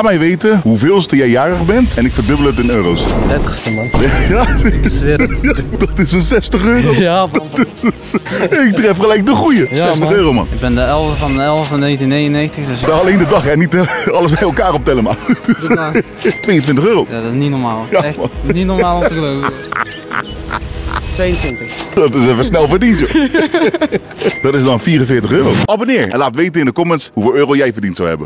Laat mij weten hoeveelste jij jarig bent en ik verdubbel het in euro's. 30ste man. Ja, dat is een 60 euro. Ja, man. Ik tref gelijk de goede. Ja, 60 euro, man. Ik ben de 11 van de 11 van 1999, dus ik... Nou, alleen de dag, hè? Niet eh, alles bij elkaar optellen, man. Dus, 22 eh, euro. ja, dat is niet normaal. Ja, Echt man. niet normaal om te geloven. 22. Dat is even snel verdiend, joh. Dat is dan 44 euro. Abonneer en laat weten in de comments hoeveel euro jij verdiend zou hebben.